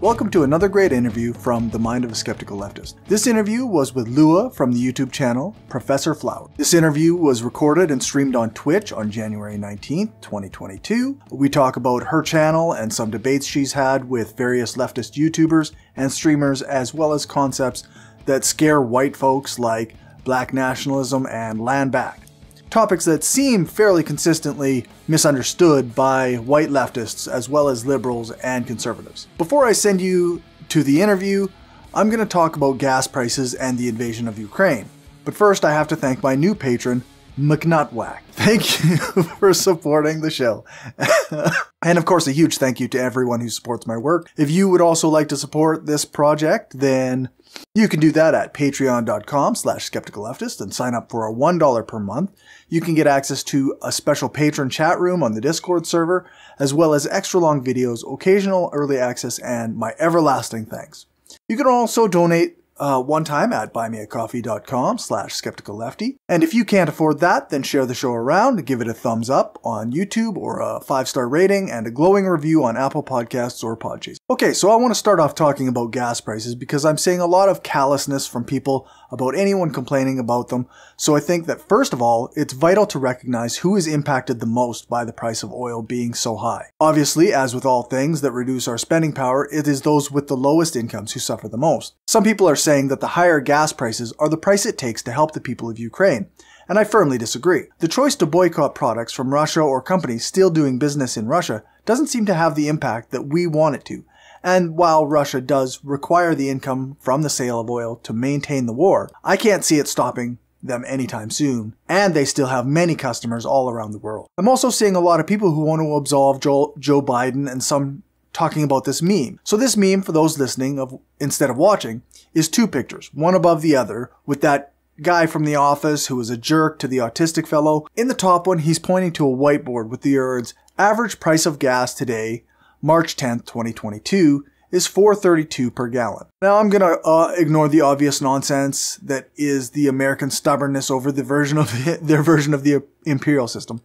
Welcome to another great interview from the mind of a skeptical leftist. This interview was with Lua from the YouTube channel Professor Flower. This interview was recorded and streamed on Twitch on January 19th, 2022. We talk about her channel and some debates she's had with various leftist YouTubers and streamers, as well as concepts that scare white folks like black nationalism and land back topics that seem fairly consistently misunderstood by white leftists as well as liberals and conservatives. Before I send you to the interview, I'm going to talk about gas prices and the invasion of Ukraine. But first, I have to thank my new patron, McNutWhack. Thank you for supporting the show. and of course, a huge thank you to everyone who supports my work. If you would also like to support this project, then you can do that at patreon.com slash skepticalleftist and sign up for a $1 per month. You can get access to a special patron chat room on the Discord server, as well as extra long videos, occasional early access, and my everlasting thanks. You can also donate uh, one time at buymeacoffee.com slash skepticallefty. And if you can't afford that, then share the show around, give it a thumbs up on YouTube or a five star rating and a glowing review on Apple Podcasts or Podchaser. Okay, so I want to start off talking about gas prices because I'm seeing a lot of callousness from people about anyone complaining about them. So I think that first of all, it's vital to recognize who is impacted the most by the price of oil being so high. Obviously, as with all things that reduce our spending power, it is those with the lowest incomes who suffer the most. Some people are saying that the higher gas prices are the price it takes to help the people of Ukraine. And I firmly disagree. The choice to boycott products from Russia or companies still doing business in Russia doesn't seem to have the impact that we want it to. And while Russia does require the income from the sale of oil to maintain the war, I can't see it stopping them anytime soon, and they still have many customers all around the world. I'm also seeing a lot of people who want to absolve Joe, Joe Biden and some talking about this meme. So this meme, for those listening of instead of watching, is two pictures, one above the other, with that guy from the office who was a jerk to the autistic fellow. In the top one, he's pointing to a whiteboard with the words, average price of gas today March 10th, 2022 is 432 per gallon. Now I'm going to uh, ignore the obvious nonsense that is the American stubbornness over the version of their version of the imperial system.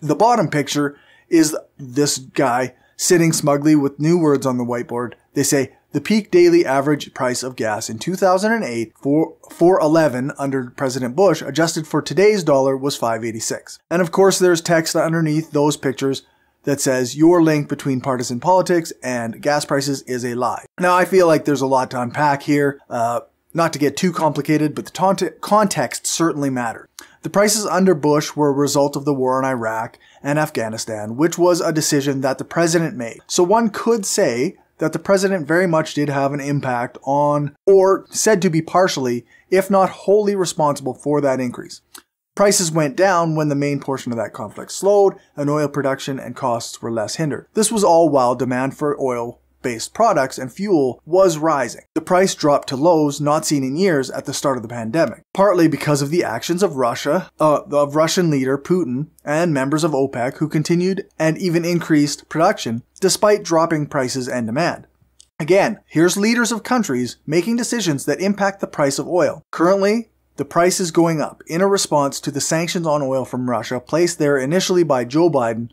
The bottom picture is this guy sitting smugly with new words on the whiteboard. They say the peak daily average price of gas in 2008 for 411 under President Bush adjusted for today's dollar was 586. And of course there's text underneath those pictures that says your link between partisan politics and gas prices is a lie. Now, I feel like there's a lot to unpack here. Uh, not to get too complicated, but the context certainly matters. The prices under Bush were a result of the war in Iraq and Afghanistan, which was a decision that the president made. So one could say that the president very much did have an impact on, or said to be partially, if not wholly responsible for that increase. Prices went down when the main portion of that conflict slowed and oil production and costs were less hindered. This was all while demand for oil based products and fuel was rising. The price dropped to lows not seen in years at the start of the pandemic, partly because of the actions of Russia, uh, of Russian leader Putin and members of OPEC who continued and even increased production despite dropping prices and demand. Again, here's leaders of countries making decisions that impact the price of oil. Currently, the price is going up in a response to the sanctions on oil from Russia placed there initially by Joe Biden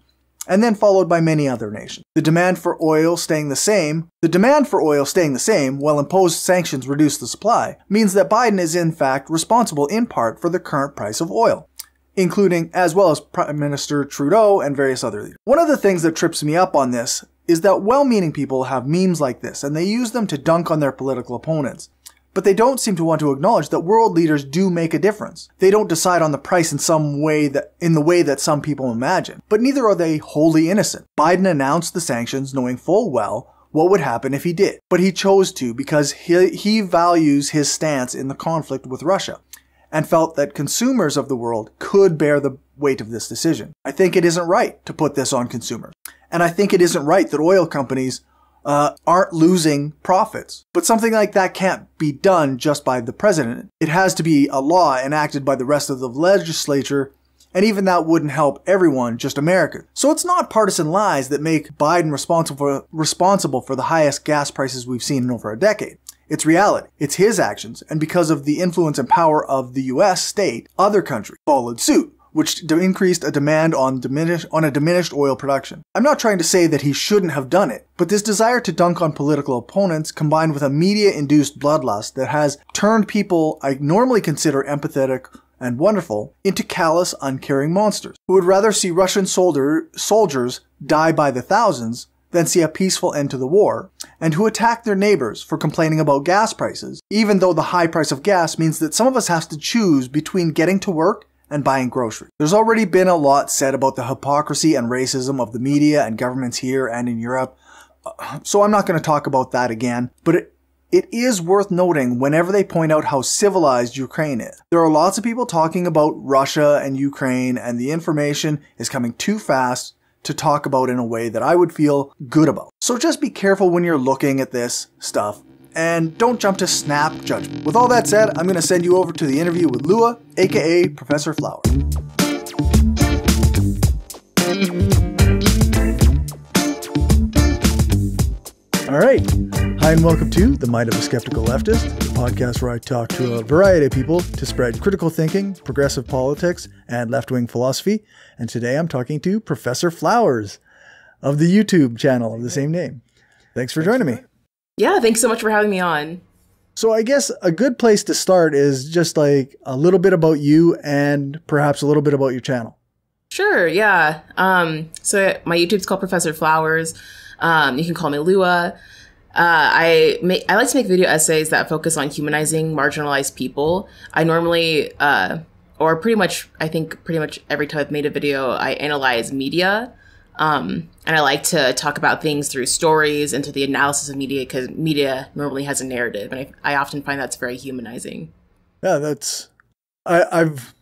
and then followed by many other nations. The demand for oil staying the same, the demand for oil staying the same while imposed sanctions reduce the supply, means that Biden is in fact responsible in part for the current price of oil, including as well as Prime Minister Trudeau and various other leaders. One of the things that trips me up on this is that well-meaning people have memes like this and they use them to dunk on their political opponents but they don't seem to want to acknowledge that world leaders do make a difference. They don't decide on the price in some way that, in the way that some people imagine. But neither are they wholly innocent. Biden announced the sanctions knowing full well what would happen if he did. But he chose to because he, he values his stance in the conflict with Russia and felt that consumers of the world could bear the weight of this decision. I think it isn't right to put this on consumers. And I think it isn't right that oil companies uh, aren't losing profits. But something like that can't be done just by the president. It has to be a law enacted by the rest of the legislature, and even that wouldn't help everyone, just Americans. So it's not partisan lies that make Biden responsible for, responsible for the highest gas prices we've seen in over a decade. It's reality. It's his actions, and because of the influence and power of the US state, other countries followed suit which increased a demand on, diminish, on a diminished oil production. I'm not trying to say that he shouldn't have done it, but this desire to dunk on political opponents combined with a media-induced bloodlust that has turned people I normally consider empathetic and wonderful into callous, uncaring monsters who would rather see Russian soldier, soldiers die by the thousands than see a peaceful end to the war, and who attack their neighbors for complaining about gas prices, even though the high price of gas means that some of us have to choose between getting to work and buying groceries. There's already been a lot said about the hypocrisy and racism of the media and governments here and in Europe, uh, so I'm not going to talk about that again, but it, it is worth noting whenever they point out how civilized Ukraine is. There are lots of people talking about Russia and Ukraine, and the information is coming too fast to talk about in a way that I would feel good about. So just be careful when you're looking at this stuff and don't jump to snap judgment. With all that said, I'm going to send you over to the interview with Lua, aka Professor Flower. All right. Hi, and welcome to The Mind of a Skeptical Leftist, the podcast where I talk to a variety of people to spread critical thinking, progressive politics, and left wing philosophy. And today I'm talking to Professor Flowers of the YouTube channel of the same name. Thanks for joining me. Yeah, thanks so much for having me on. So, I guess a good place to start is just like a little bit about you and perhaps a little bit about your channel. Sure, yeah. Um, so, my YouTube's called Professor Flowers. Um, you can call me Lua. Uh, I make I like to make video essays that focus on humanizing marginalized people. I normally, uh, or pretty much, I think pretty much every time I've made a video, I analyze media, um, and I like to talk about things through stories and through the analysis of media because media normally has a narrative, and I, I often find that's very humanizing. Yeah, that's I, I've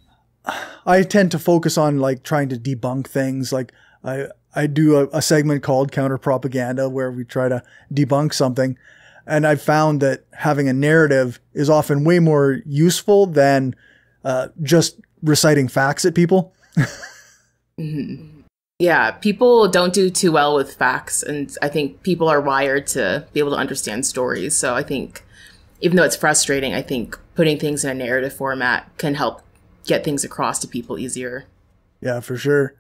I tend to focus on like trying to debunk things. Like I I do a, a segment called Counter Propaganda where we try to debunk something. And I've found that having a narrative is often way more useful than uh, just reciting facts at people. mm-hmm. Yeah, people don't do too well with facts. And I think people are wired to be able to understand stories. So I think, even though it's frustrating, I think putting things in a narrative format can help get things across to people easier. Yeah, for sure.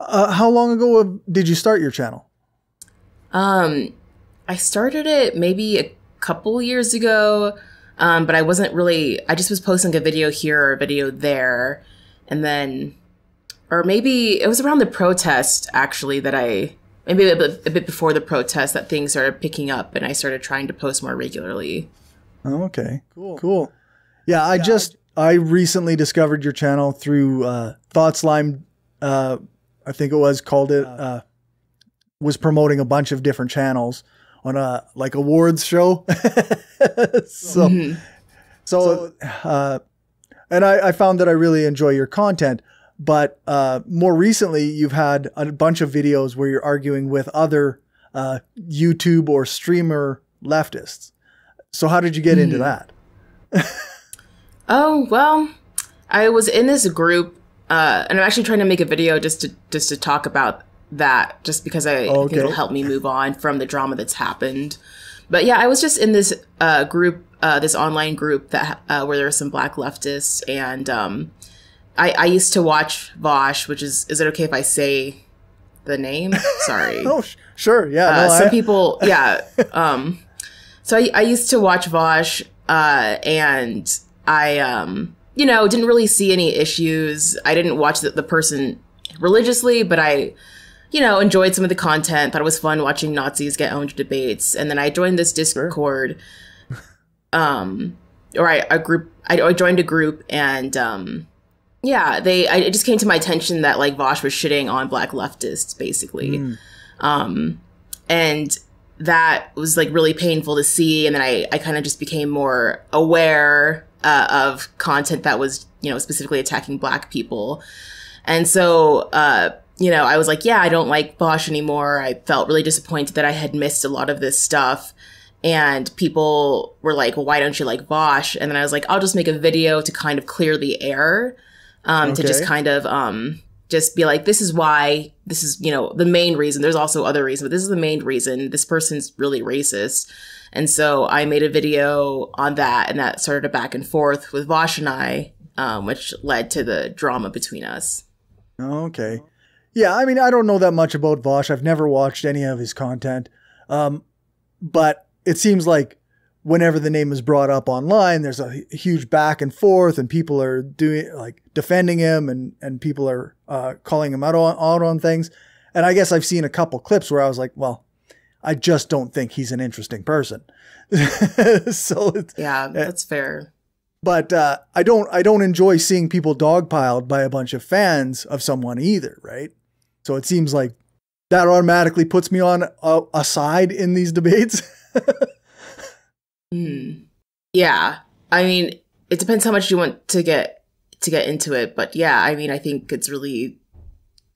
Uh, how long ago did you start your channel? Um, I started it maybe a couple years ago, um, but I wasn't really. I just was posting a video here or a video there, and then, or maybe it was around the protest actually that I maybe a bit, a bit before the protest that things started picking up, and I started trying to post more regularly. Oh, okay, cool, cool. Yeah, I yeah, just I recently discovered your channel through uh, Thought Slime. Uh, I think it was called it, uh, was promoting a bunch of different channels on a like awards show. so, mm-hmm. so, uh, and I, I, found that I really enjoy your content. But uh, more recently, you've had a bunch of videos where you're arguing with other uh, YouTube or streamer leftists. So, how did you get mm. into that? oh well, I was in this group uh, and I'm actually trying to make a video just to just to talk about that, just because I, okay. I think it'll help me move on from the drama that's happened. But yeah, I was just in this uh, group, uh, this online group that uh, where there were some black leftists, and um, I, I used to watch Vaush, which is is it okay if I say the name? Sorry. oh, sure. Yeah. Uh, no, some I... people, yeah. um, so I, I used to watch Vaush, uh, and I um, you know, didn't really see any issues. I didn't watch the, the person religiously, but I, you know, enjoyed some of the content. Thought it was fun watching Nazis get owned debates. And then I joined this Discord, sure. um, or I a group. I, I joined a group, and um, yeah, they. I, it just came to my attention that like Vaush was shitting on black leftists, basically, mm. um, and that was like really painful to see. And then I, I kind of just became more aware uh, of content that was, you know, specifically attacking black people. And so, uh, you know, I was like, yeah, I don't like Vaush anymore. I felt really disappointed that I had missed a lot of this stuff. And people were like, well, why don't you like Vaush? And then I was like, I'll just make a video to kind of clear the air, um, okay. to just kind of, um, just be like, this is why, this is, you know, the main reason. There's also other reasons, but this is the main reason. This person's really racist. And so I made a video on that, and that started a back and forth with Vaush and I, um, which led to the drama between us. Okay. Yeah, I mean, I don't know that much about Vaush. I've never watched any of his content. Um, but it seems like whenever the name is brought up online, there's a huge back and forth, and people are doing like defending him, and and people are uh, calling him out on out on things. And I guess I've seen a couple clips where I was like, well, I just don't think he's an interesting person. so yeah, that's fair. But uh, I don't I don't enjoy seeing people dogpiled by a bunch of fans of someone either, right? So it seems like that automatically puts me on a, a side in these debates. mm. Yeah, I mean, it depends how much you want to get to get into it, but yeah, I mean, I think it's really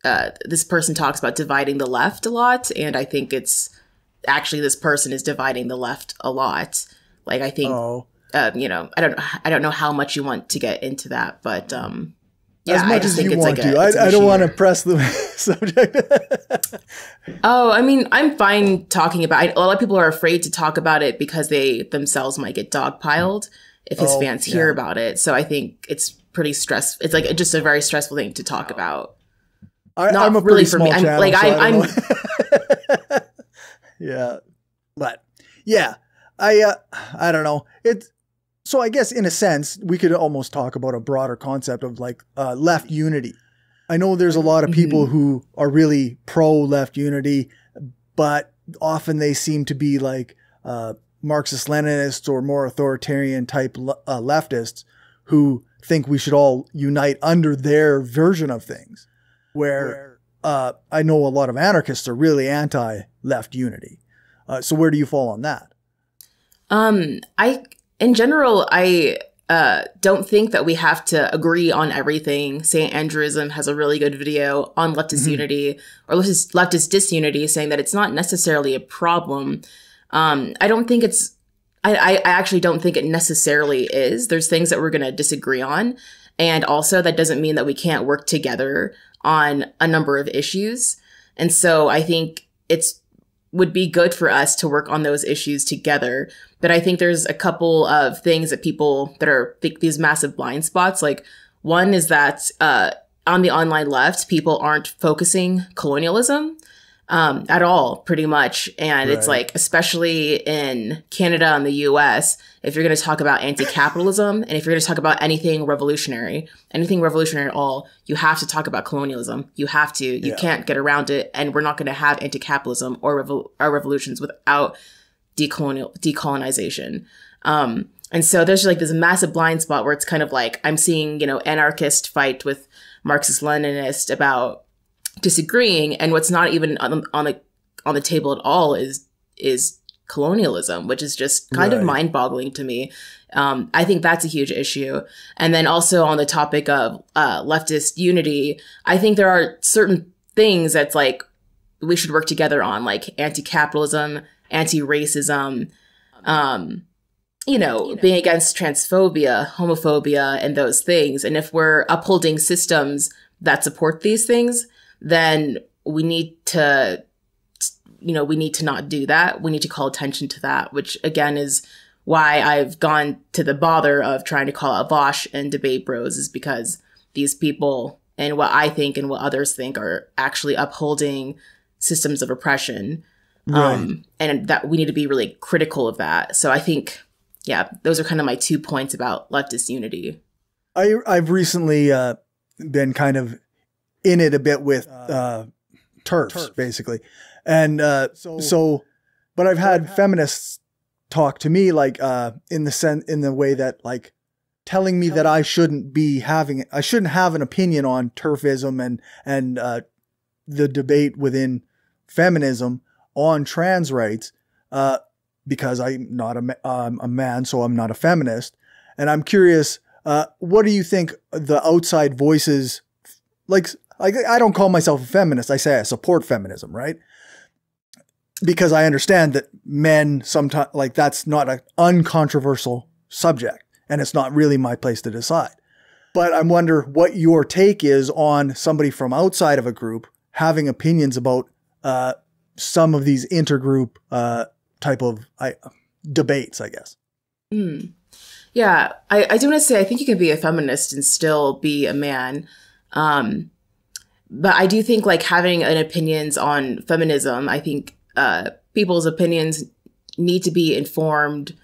uh, this person talks about dividing the left a lot, and I think it's actually this person is dividing the left a lot. Like I think, oh. uh, you know, I don't, I don't know how much you want to get into that, but um, yeah, as much I just as think you it's want like to. A, I, I don't want to press the subject. oh, I mean, I'm fine talking about. it. a lot of people are afraid to talk about it because they themselves might get dogpiled if his oh, fans hear yeah. about it. So I think it's pretty stress. It's like just a very stressful thing to talk about. I, Not am a really for me. I'm, like so I'm. I'm yeah, but yeah, I uh, I don't know. It so I guess in a sense, we could almost talk about a broader concept of like uh, left unity. I know there's a lot of people mm-hmm. who are really pro left unity, but often they seem to be like uh, Marxist Leninists or more authoritarian type uh, leftists who think we should all unite under their version of things. Where uh, I know a lot of anarchists are really anti left unity. Uh, so where do you fall on that? Um, I in general, I uh, don't think that we have to agree on everything. St. Andrewism has a really good video on leftist mm-hmm. unity or leftist, leftist disunity, saying that it's not necessarily a problem. Um, I don't think it's. I, I actually don't think it necessarily is. There's things that we're going to disagree on, and also that doesn't mean that we can't work together on a number of issues. And so I think it's would be good for us to work on those issues together. But I think there's a couple of things that people that are th- these massive blind spots. Like one is that uh, on the online left, people aren't focusing colonialism um, at all, pretty much. And right. it's like, especially in Canada and the US, if you're going to talk about anti capitalism and if you're going to talk about anything revolutionary, anything revolutionary at all, you have to talk about colonialism. You have to. You yeah. can't get around it. And we're not going to have anti capitalism or, revol- or revolutions without decolonial- decolonization. Um, and so there's like this massive blind spot where it's kind of like I'm seeing, you know, anarchist fight with Marxist Leninist about disagreeing and what's not even on, on the on the table at all is is colonialism which is just kind right. of mind-boggling to me um, i think that's a huge issue and then also on the topic of uh, leftist unity i think there are certain things that's like we should work together on like anti-capitalism anti-racism um, you know, you know, being against transphobia, homophobia, and those things. And if we're upholding systems that support these things, then we need to you know we need to not do that. We need to call attention to that which again is why i've gone to the bother of trying to call out Vaush and debate bros is because these people and what i think and what others think are actually upholding systems of oppression. Right. um, and that we need to be really critical of that. So i think yeah those are kind of my two points about leftist unity. I, i've recently uh, been kind of in it a bit with uh, uh TERFs, basically. And uh, so, so, but I've had feminists talk to me like uh, in the sen- in the way that like telling me that I shouldn't be having I shouldn't have an opinion on TERFism and and uh, the debate within feminism on trans rights uh, because I'm not a, um, a man, so I'm not a feminist. And I'm curious, uh, what do you think the outside voices like like I don't call myself a feminist. I say I support feminism, right? Because I understand that men sometimes like that's not an uncontroversial subject and it's not really my place to decide. But I wonder what your take is on somebody from outside of a group having opinions about uh, some of these intergroup uh, type of I, debates, I guess. Mm. Yeah, I, I do want to say I think you can be a feminist and still be a man. Um, but I do think like having an opinions on feminism, I think uh, people's opinions need to be informed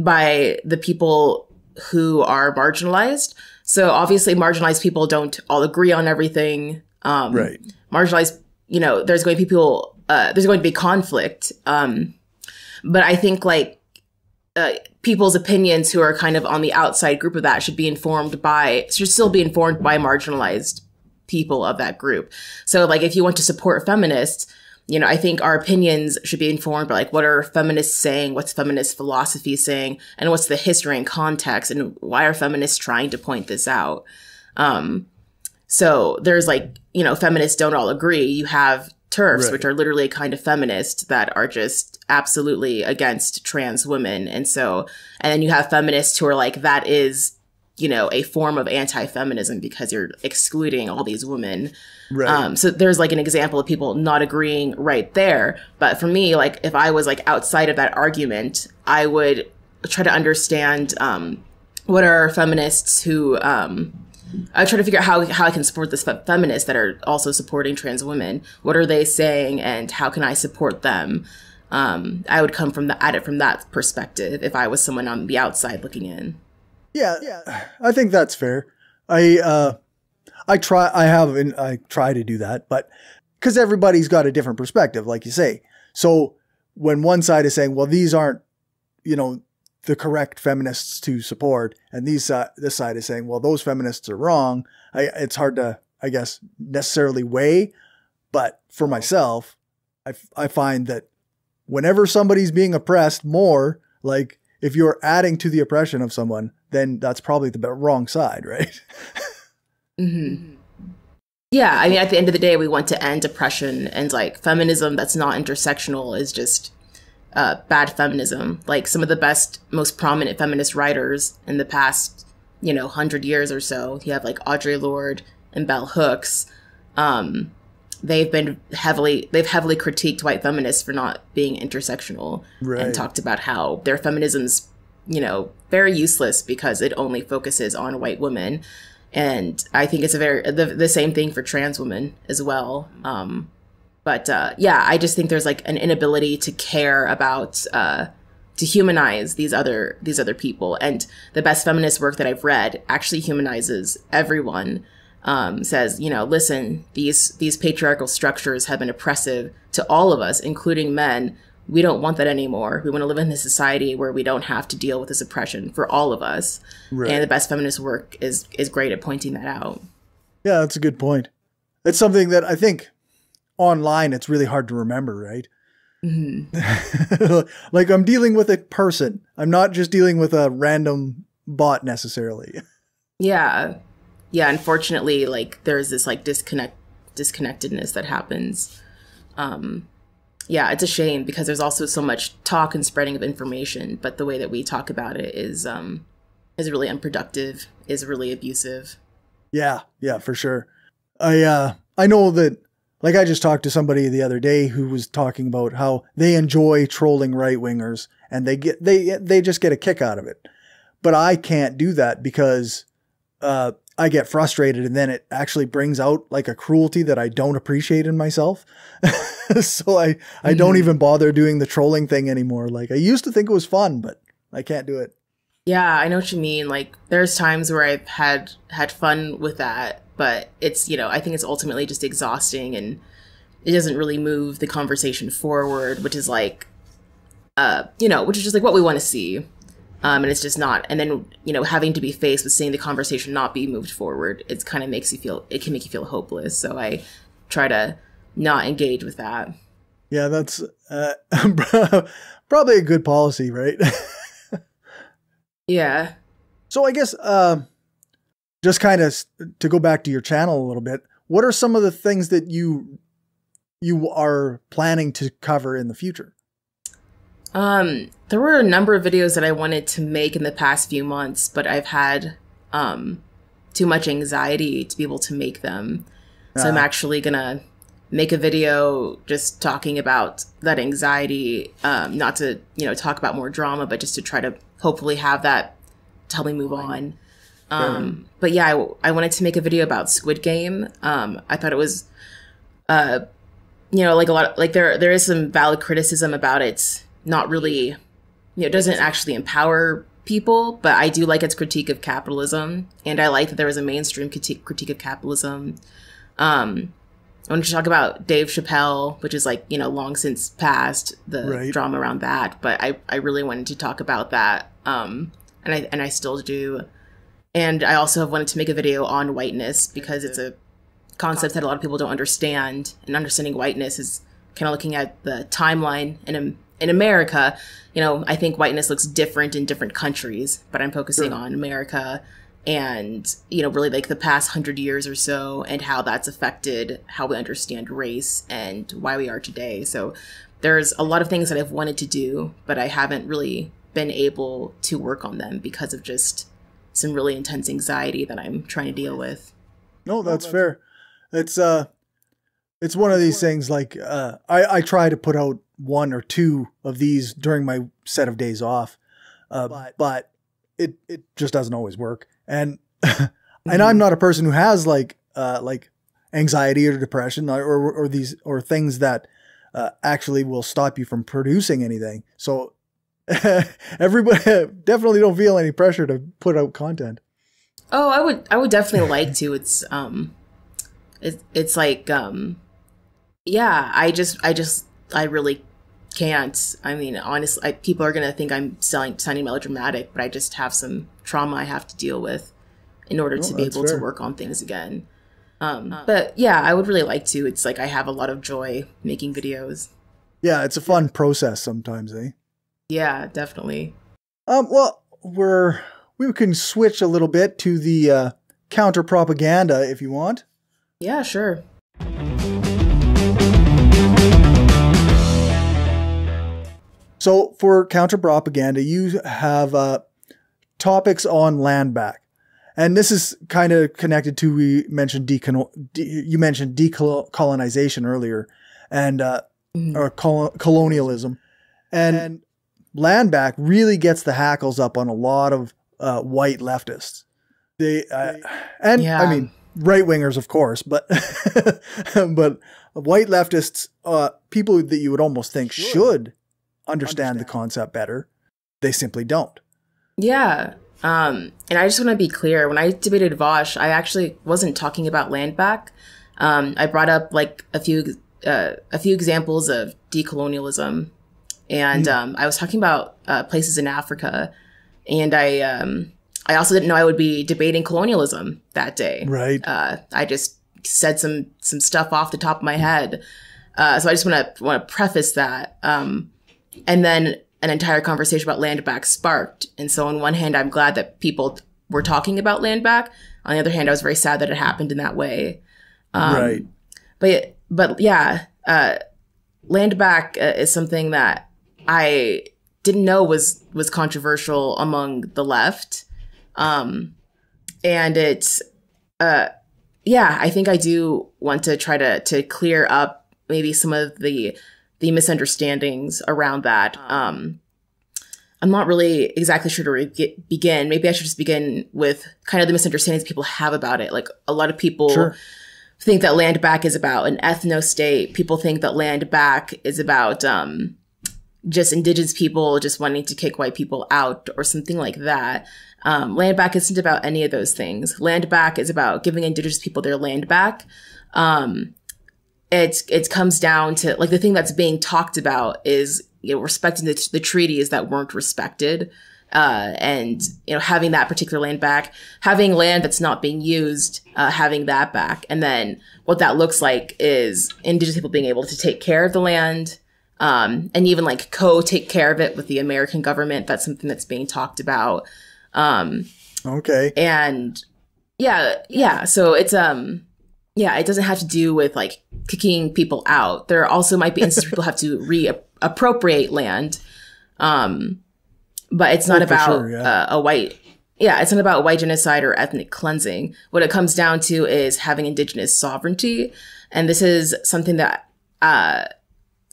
by the people who are marginalized. So obviously, marginalized people don't all agree on everything. Um, Right. Marginalized, you know, there's going to be people. Uh, there's going to be conflict. Um, but I think like uh, people's opinions who are kind of on the outside group of that should be informed by should still be informed by marginalized people of that group. So like if you want to support feminists, you know, I think our opinions should be informed by like what are feminists saying, what's feminist philosophy saying, and what's the history and context, and why are feminists trying to point this out. Um, so there's like, you know, feminists don't all agree. You have TERFs, Right. which are literally a kind of feminist that are just absolutely against trans women. And so, and then you have feminists who are like, that is, you know, a form of anti feminism because you're excluding all these women. Right. Um, so there's like an example of people not agreeing right there. But for me, like if I was like outside of that argument, I would try to understand um, what are feminists who um, I try to figure out how how I can support this fe- feminists that are also supporting trans women. What are they saying, and how can I support them? Um, I would come from the at it from that perspective if I was someone on the outside looking in. Yeah, yeah. I think that's fair. I uh I try I have and I try to do that, but cuz everybody's got a different perspective like you say. So when one side is saying, "Well, these aren't, you know, the correct feminists to support," and these uh, this side is saying, "Well, those feminists are wrong." I it's hard to I guess necessarily weigh, but for myself, I, I find that whenever somebody's being oppressed more, like if you're adding to the oppression of someone, then that's probably the wrong side, right? hmm Yeah, I mean, at the end of the day, we want to end oppression, and like feminism that's not intersectional is just uh, bad feminism. Like some of the best, most prominent feminist writers in the past, you know, hundred years or so. You have like Audre Lorde and Bell Hooks. Um, they've been heavily they've heavily critiqued white feminists for not being intersectional Right. and talked about how their feminism's you know very useless because it only focuses on white women. And i think it's a very the, the same thing for trans women as well. Um but uh yeah i just think there's like an inability to care about uh to humanize these other these other people. And the best feminist work that i've read actually humanizes everyone. Um, says, you know, listen, these these patriarchal structures have been oppressive to all of us, including men. We don't want that anymore. We want to live in a society where we don't have to deal with this oppression for all of us. Right. And the best feminist work is is great at pointing that out. Yeah, that's a good point. It's something that I think online it's really hard to remember, right? like I'm dealing with a person. I'm not just dealing with a random bot necessarily. Yeah. Yeah, unfortunately, like there's this like disconnect disconnectedness that happens. Um yeah, it's a shame because there's also so much talk and spreading of information, but the way that we talk about it is um is really unproductive, is really abusive. Yeah, yeah, for sure. I uh I know that like I just talked to somebody the other day who was talking about how they enjoy trolling right wingers and they get they they just get a kick out of it. But I can't do that because uh I get frustrated and then it actually brings out like a cruelty that I don't appreciate in myself. so I I don't Mhm. even bother doing the trolling thing anymore. Like I used to think it was fun, but I can't do it. Yeah, I know what you mean. Like there's times where I've had had fun with that, but it's, you know, I think it's ultimately just exhausting and it doesn't really move the conversation forward, which is like uh, you know, which is just like what we want to see. Um, and it's just not. And then, you know, having to be faced with seeing the conversation not be moved forward, it kind of makes you feel, it can make you feel hopeless. So I try to not engage with that. Yeah, that's uh, probably a good policy, right? Yeah. So I guess um, just kind of to go back to your channel a little bit, what are some of the things that you you are planning to cover in the future? Um, there were a number of videos that I wanted to make in the past few months, but I've had um too much anxiety to be able to make them. So I'm Ah. actually gonna make a video just talking about that anxiety, um, not to, you know, talk about more drama, but just to try to hopefully have that help me move on. Um, but yeah, I, I wanted to make a video about Squid Game. Um, I thought it was, uh, you know, like a lot, of, like there there is some valid criticism about it. Not really, you know, doesn't actually empower people, but I do like its critique of capitalism, and I like that there was a mainstream critique critique of capitalism. Um, I wanted to talk about Dave Chappelle, which is like you know long since past the Right. drama around that, but I I really wanted to talk about that. Um, and I and I still do. And I also have wanted to make a video on whiteness because it's a concept that a lot of people don't understand. And understanding whiteness is kind of looking at the timeline in in America. You know, I think whiteness looks different in different countries, but I'm focusing Sure. on America and you know really like the past hundred years or so and how that's affected how we understand race and why we are today so there's a lot of things that i've wanted to do but i haven't really been able to work on them because of just some really intense anxiety that i'm trying to deal with No, that's fair. It's uh it's one of these things like uh I, I try to put out one or two of these during my set of days off. Uh, but it it just doesn't always work. And and I'm not a person who has like uh like anxiety or depression or or, or these or things that uh, actually will stop you from producing anything. So everybody definitely don't feel any pressure to put out content. Oh, I would I would definitely like to. It's um it, it's like um yeah, I just I just I really can't. I mean, honestly, I, people are going to think I'm selling, sounding melodramatic, but I just have some trauma I have to deal with in order to Oh, be able fair. to work on things again. Um, but yeah, I would really like to. It's like I have a lot of joy making videos. Yeah, it's a fun process sometimes, eh? Yeah, definitely. Um, well, we're we can switch a little bit to the uh, counter propaganda if you want. Yeah, sure. So for counter propaganda, you have uh, topics on land back, and this is kind of connected to we mentioned decon- de- you mentioned decolonization earlier, and uh, Mhm. or col- colonialism, and, land back really gets the hackles up on a lot of uh, white leftists. They uh, and I mean right wingers, of course, but but white leftists, uh, people that you would almost think should understand, the concept better, they simply don't. Yeah. Um, and I just want to be clear when I debated Vaush, I actually wasn't talking about land back. Um, I brought up like a few uh, a few examples of decolonialism, and um, I was talking about uh, places in Africa, and I um, I also didn't know I would be debating colonialism that day. Right. Uh, I just said some some stuff off the top of my head, uh, so I just want to want to preface that. Um, and then an entire conversation about land back sparked. And so on one hand, I'm glad that people were talking about land back. On the other hand, I was very sad that it happened in that way. Um, right. But but yeah, uh, land back uh, is something that I didn't know was was controversial among the left, um, and it's uh, yeah. I think I do want to try to to clear up maybe some of the the misunderstandings around that. Um, I'm not really exactly sure to re- begin. Maybe I should just begin with kind of the misunderstandings people have about it. Like a lot of people Sure. think that land back is about an ethno state. People think that land back is about um, just indigenous people just wanting to kick white people out or something like that. Um, land back isn't about any of those things. Land back is about giving indigenous people their land back. Um, it comes down to like the thing that's being talked about is you know respecting the, the treaties that weren't respected uh, and you know having that particular land back having land that's not being used uh, having that back and then what that looks like is indigenous people being able to take care of the land um, and even like co take care of it with the american government. That's something that's being talked about. Um, Okay. and yeah yeah so it's um yeah it doesn't have to do with like kicking people out. There also might be instances people have to reappropriate land. Um but it's not Oh, about sure, yeah. uh, a white yeah it's not about white genocide or ethnic cleansing. What it comes down to is having indigenous sovereignty. And this is something that uh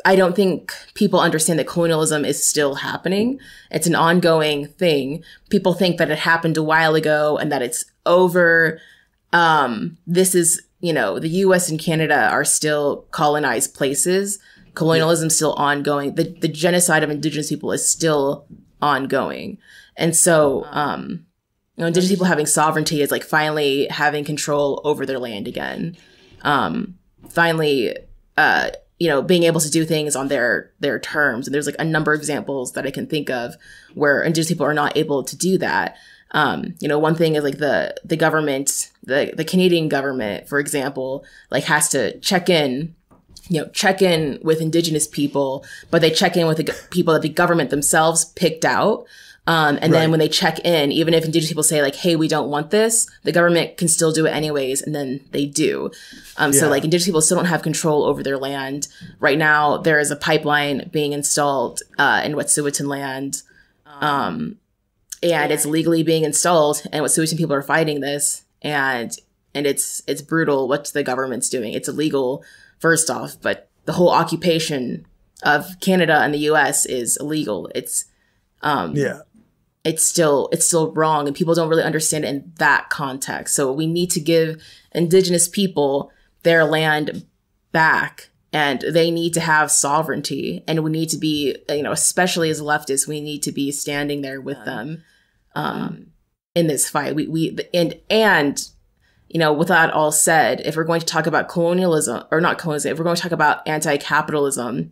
I don't think people understand that colonialism is still happening. It's an ongoing thing. People think that it happened a while ago and that it's over. Um, this is, you know, the US and Canada are still colonized places. Colonialism is still ongoing. The, the genocide of indigenous people is still ongoing. And so, um, you know, indigenous people having sovereignty is like finally having control over their land again. Um, finally, uh, you know, being able to do things on their their terms. And there's like a number of examples that I can think of where indigenous people are not able to do that. Um, you know, one thing is like the the government, the the Canadian government, for example, like has to check in you know, check in with indigenous people, but they check in with the people that the government themselves picked out. Um, and right. then when they check in, even if indigenous people say like, "Hey, we don't want this," the government can still do it anyways, and then they do. Um, yeah. So like indigenous people still don't have control over their land. Right now, there is a pipeline being installed uh, in Wet'suwet'en land, um, and it's legally being installed. And Wet'suwet'en people are fighting this, and and it's it's brutal what the government's doing. It's illegal, first off, but the whole occupation of Canada and the U.S. is illegal. It's um, yeah it's still it's still wrong and people don't really understand it in that context. So we need to give indigenous people their land back and they need to have sovereignty and we need to be you know especially as leftists we need to be standing there with them um, in this fight. We we and and you know with that all said if we're going to talk about colonialism or not colonialism if we're going to talk about anti-capitalism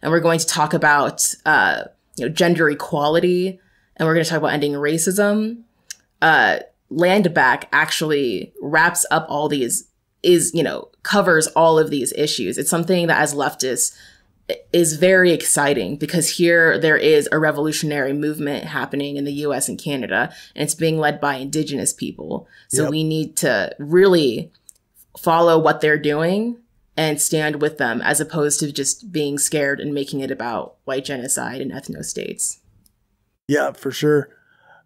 and we're going to talk about uh, you know gender equality and we're going to talk about ending racism. Uh, Land Back actually wraps up all these, is, you know, covers all of these issues. It's something that as leftists is very exciting because here there is a revolutionary movement happening in the US and Canada, and it's being led by indigenous people. So yep. we need to really follow what they're doing and stand with them as opposed to just being scared and making it about white genocide and ethno states. Yeah, for sure.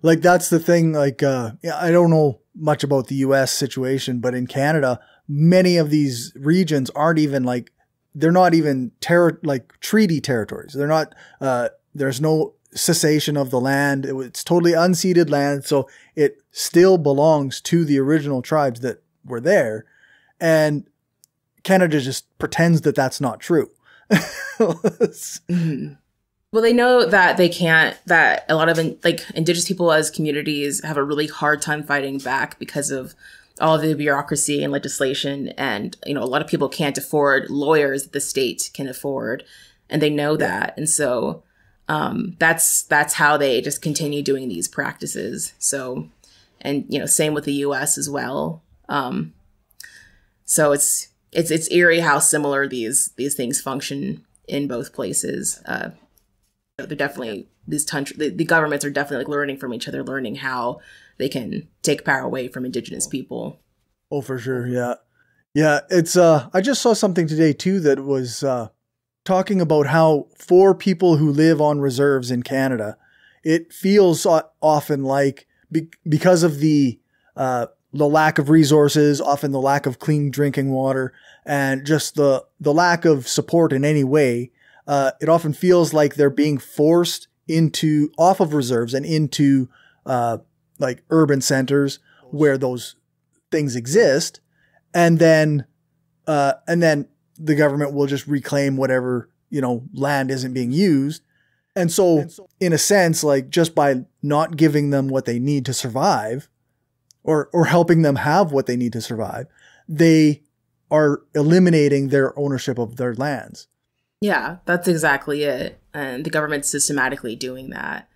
Like that's the thing. Like, uh, yeah, I don't know much about the U.S. situation, but in Canada, many of these regions aren't even like they're not even ter- like treaty territories. They're not. Uh, there's no cessation of the land. It, it's totally unceded land, so it still belongs to the original tribes that were there, and Canada just pretends that that's not true. mm-hmm. Well, they know that they can't, that a lot of in, like indigenous people as communities have a really hard time fighting back because of all of the bureaucracy and legislation. And, you know, a lot of people can't afford lawyers that the state can afford. And they know that. And so, um, that's, that's how they just continue doing these practices. So, and, you know, same with the US as well. Um, so it's, it's, it's eerie how similar these, these things function in both places. Uh, they're definitely these country the, the governments are definitely like learning from each other, learning how they can take power away from indigenous people. Oh, for sure, yeah, yeah. It's uh, I just saw something today too that was uh, talking about how for people who live on reserves in Canada, it feels often like be- because of the uh, the lack of resources, often the lack of clean drinking water, and just the the lack of support in any way uh, it often feels like they're being forced into off of reserves and into uh, like urban centers where those things exist, and then uh, and then the government will just reclaim whatever you know land isn't being used. And so, and so, in a sense, like just by not giving them what they need to survive, or or helping them have what they need to survive, they are eliminating their ownership of their lands. Yeah, that's exactly it. And the government's systematically doing that.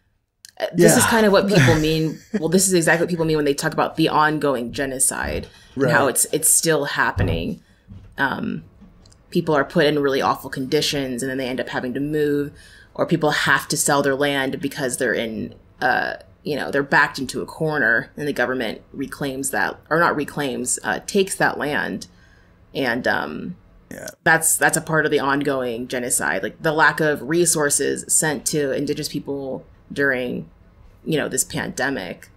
Uh, this yeah. is kind of what people mean. well, this is exactly what people mean when they talk about the ongoing genocide right. and how it's it's still happening. Um, people are put in really awful conditions, and then they end up having to move, or people have to sell their land because they're in, uh, you know, they're backed into a corner, and the government reclaims that, or not reclaims, uh, takes that land, and um, yeah. That's that's a part of the ongoing genocide, like the lack of resources sent to indigenous people during, you know, this pandemic.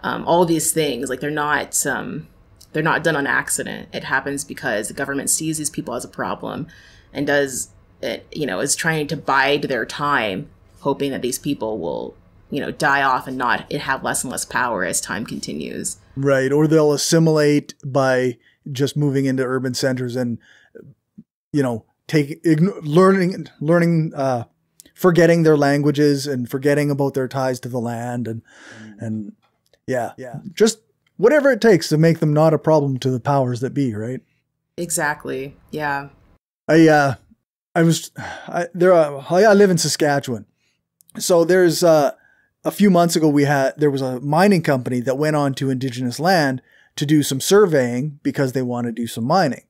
Um, all these things, like they're not um, they're not done on accident. It happens because the government sees these people as a problem and does it, you know, is trying to bide their time, hoping that these people will, you know, die off and not have less and less power as time continues. Right. Or they'll assimilate by just moving into urban centers and, you know, take ign- learning, learning, uh, forgetting their languages and forgetting about their ties to the land and, and yeah, yeah, just whatever it takes to make them not a problem to the powers that be. Right. Exactly. Yeah. I, uh, I was I, there. Uh, I live in Saskatchewan, so there's uh, a few months ago we had there was a mining company that went on to Indigenous land to do some surveying because they want to do some mining,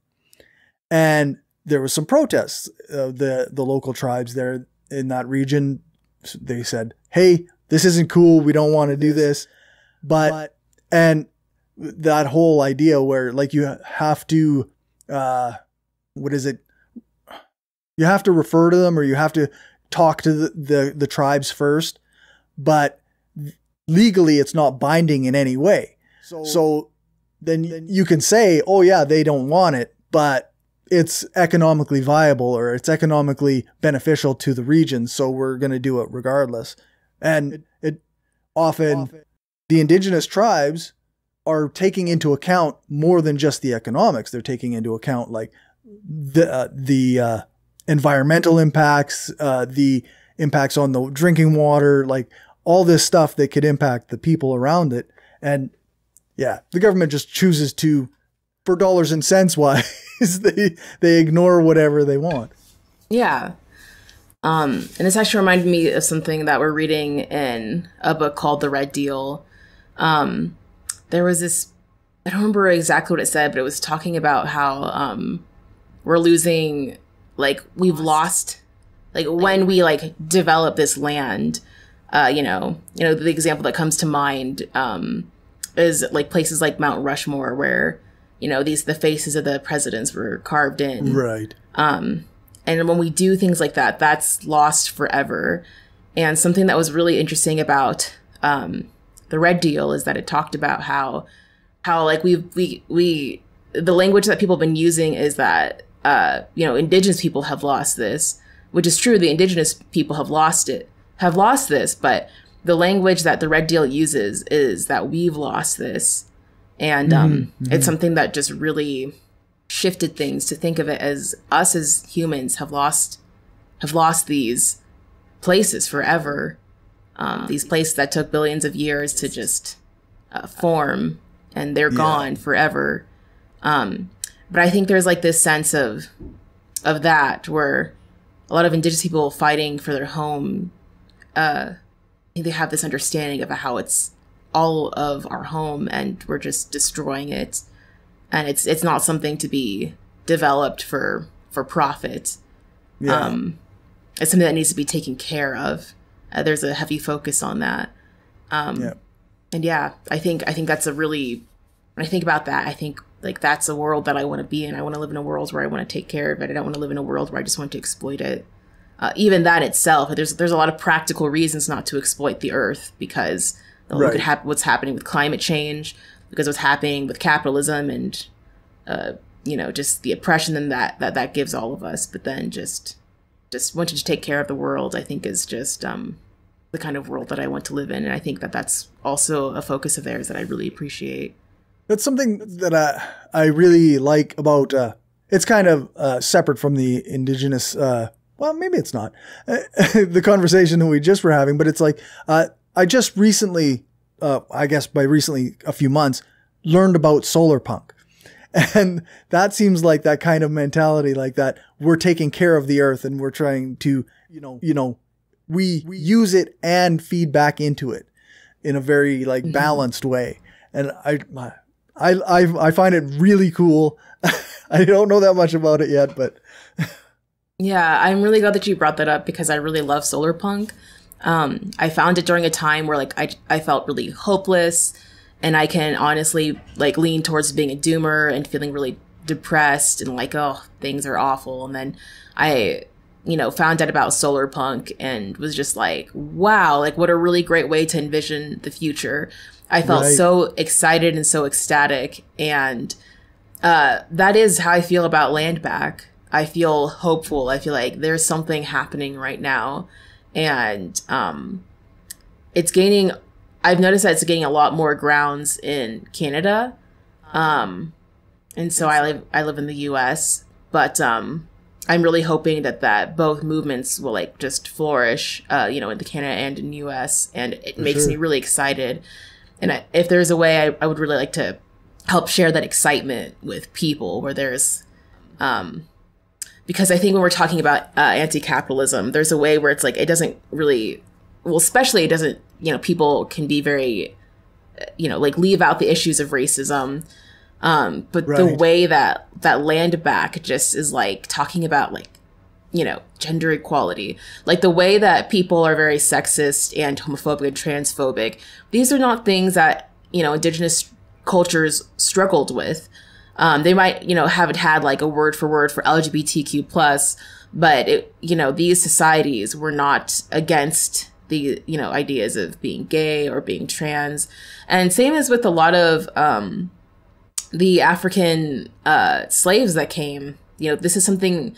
and there was some protests. Uh, the the local tribes there in that region they said, "Hey, this isn't cool. We don't want to do this," but and that whole idea where like you have to uh, what is it you have to refer to them or you have to talk to the, the, the tribes first, but legally it's not binding in any way. So, so then, then you can say, oh yeah, they don't want it, but it's economically viable or it's economically beneficial to the region. So we're going to do it regardless. And it, it often, often the indigenous tribes are taking into account more than just the economics. They're taking into account like the, uh, the, uh, environmental impacts, uh, the impacts on the drinking water, like all this stuff that could impact the people around it. And yeah, the government just chooses to, for dollars and cents wise, they they ignore whatever they want. Yeah. Um, and this actually reminded me of something that we're reading in a book called The Red Deal. Um, there was this, I don't remember exactly what it said, but it was talking about how um, we're losing like we've lost like when we like develop this land uh you know you know the example that comes to mind um is like places like mount rushmore where you know these the faces of the presidents were carved in right um and when we do things like that that's lost forever and something that was really interesting about um the red deal is that it talked about how how like we we we the language that people have been using is that uh, you know, indigenous people have lost this, which is true. The indigenous people have lost it, have lost this, but the language that the Red Deal uses is that we've lost this. And um, mm-hmm. it's something that just really shifted things to think of it as us as humans have lost have lost these places forever. Um, these places that took billions of years to just uh, form, and they're yeah. gone forever. Um, but I think there's like this sense of of that where a lot of indigenous people fighting for their home uh they have this understanding of how it's all of our home and we're just destroying it and it's it's not something to be developed for for profit yeah. um it's something that needs to be taken care of uh, there's a heavy focus on that um yeah. and yeah i think i think that's a really when i think about that i think like that's a world that I want to be in. I want to live in a world where I want to take care of it. I don't want to live in a world where I just want to exploit it. Uh, even that itself, there's there's a lot of practical reasons not to exploit the earth because right. look at hap- what's happening with climate change, because what's happening with capitalism and uh, you know just the oppression that that that gives all of us. But then just just wanting to take care of the world, I think is just um, the kind of world that I want to live in, and I think that that's also a focus of theirs that I really appreciate. That's something that I I really like about. Uh, it's kind of uh, separate from the indigenous. Uh, well, maybe it's not the conversation that we just were having, but it's like uh, I just recently, uh, I guess by recently a few months, learned about solar punk. And that seems like that kind of mentality, like that we're taking care of the earth and we're trying to, you know, you know, we, we use it and feed back into it in a very like mm-hmm. balanced way. And I, I, I, I find it really cool. I don't know that much about it yet, but. yeah, I'm really glad that you brought that up because I really love solar punk. Um, I found it during a time where like I, I felt really hopeless and I can honestly like lean towards being a doomer and feeling really depressed and like, oh, things are awful. And then I, you know, found out about solar punk and was just like, wow, like what a really great way to envision the future. I felt right. so excited and so ecstatic. And uh, that is how I feel about land back. I feel hopeful. I feel like there's something happening right now, and um, it's gaining. I've noticed that it's gaining a lot more grounds in Canada, um, and so I live I live in the U.S. But um, I'm really hoping that that both movements will like just flourish, uh, you know, in the Canada and in the U.S. And it For makes sure. me really excited. And I, if there's a way, I, I would really like to help share that excitement with people, where there's, um, because I think when we're talking about uh, anti-capitalism, there's a way where it's like it doesn't really, well, especially it doesn't, you know, people can be very, uh, you know, like leave out the issues of racism. Um, but the way that that land back just is like talking about like you know gender equality. Like the way that people are very sexist and homophobic and transphobic these are not things that you know indigenous cultures struggled with um, they might you know haven't had like a word for word for lgbtq plus but it, you know these societies were not against the you know ideas of being gay or being trans and same as with a lot of um, the African uh, slaves that came. You know, this is something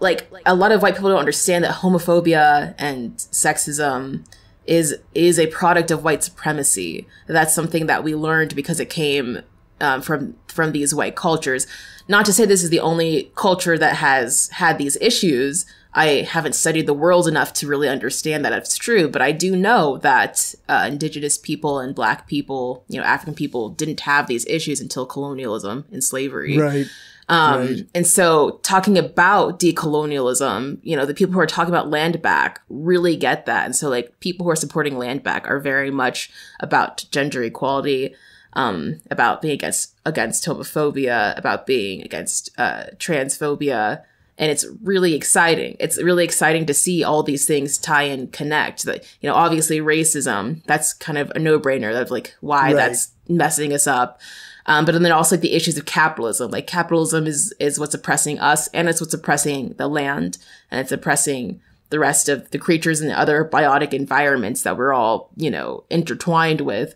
like a lot of white people don't understand that homophobia and sexism is is a product of white supremacy. That's something that we learned because it came um, from from these white cultures. Not to say this is the only culture that has had these issues. I haven't studied the world enough to really understand that it's true, but I do know that uh, indigenous people and black people, you know, African people didn't have these issues until colonialism and slavery. Right. Um, Right. And so, talking about decolonialism, you know, the people who are talking about land back really get that. And so, like, people who are supporting land back are very much about gender equality, um, about being against against homophobia, about being against uh, transphobia. And it's really exciting. It's really exciting to see all these things tie and connect. That you know, obviously, racism that's kind of a no brainer. That's like why Right. that's messing us up. Um, but then also like the issues of capitalism. Like capitalism is is what's oppressing us, and it's what's oppressing the land, and it's oppressing the rest of the creatures and the other biotic environments that we're all you know intertwined with.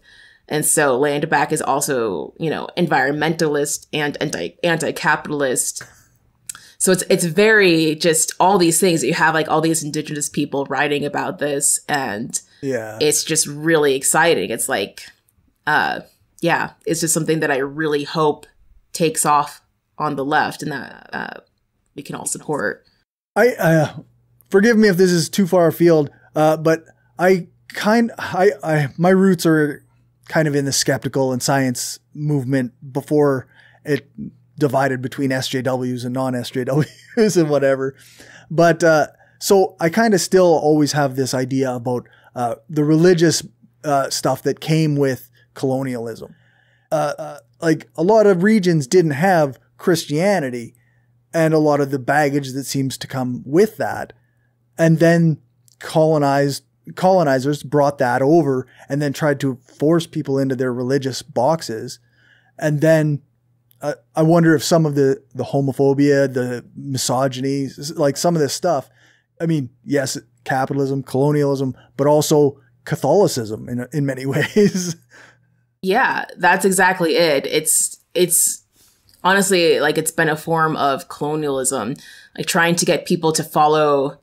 And so land back is also you know environmentalist and anti anti capitalist. So it's it's very just all these things. That you have like all these indigenous people writing about this, and Yeah. it's just really exciting. It's like, uh, yeah, it's just something that I really hope takes off on the left and that uh, we can all support. I uh, forgive me if this is too far afield, uh, but I kind I, I my roots are kind of in the skeptical and science movement before it divided between SJWs and non SJWs and whatever. But uh, so I kind of still always have this idea about uh, the religious uh, stuff that came with colonialism. Uh, uh, like a lot of regions didn't have Christianity and a lot of the baggage that seems to come with that. And then colonized colonizers brought that over and then tried to force people into their religious boxes. And then uh, I wonder if some of the the homophobia, the misogyny, like some of this stuff. I mean, yes, capitalism, colonialism, but also Catholicism in in many ways. Yeah, that's exactly it. It's it's honestly like it's been a form of colonialism, like trying to get people to follow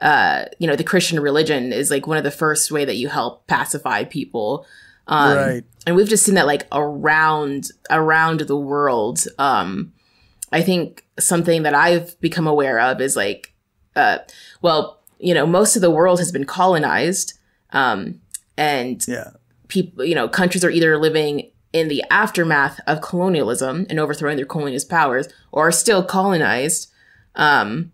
uh you know the Christian religion is like one of the first way that you help pacify people. Um, Right. And we've just seen that like around around the world. Um I think something that I've become aware of is like uh well, you know, most of the world has been colonized. Um and yeah. people, you know, countries are either living in the aftermath of colonialism and overthrowing their colonialist powers, or are still colonized. Um,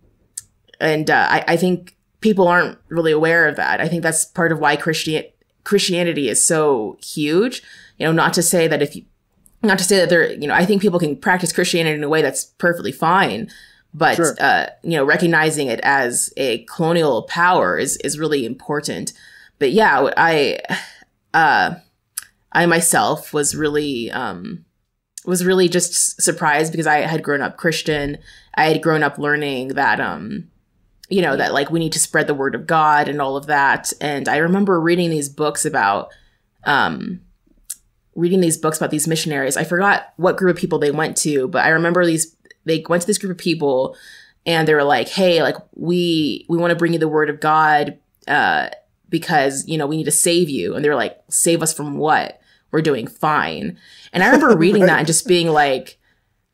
and uh, I, I think people aren't really aware of that. I think that's part of why Christian Christianity is so huge. You know, not to say that if you, not to say that they're, you know, I think people can practice Christianity in a way that's perfectly fine. But Sure. uh, you know, recognizing it as a colonial power is is really important. But yeah, I uh, I myself was really um, was really just surprised because I had grown up Christian. I had grown up learning that um, you know that like we need to spread the word of God and all of that. And I remember reading these books about um, reading these books about these missionaries. I forgot what group of people they went to, but I remember these they went to this group of people and they were like, "Hey, like we we want to bring you the word of God uh because, you know, we need to save you." And they were like, "Save us from what? We're doing fine." And I remember reading right. that and just being like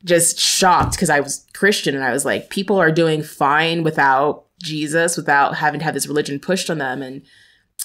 just shocked because I was Christian and I was like, people are doing fine without Jesus, without having to have this religion pushed on them. And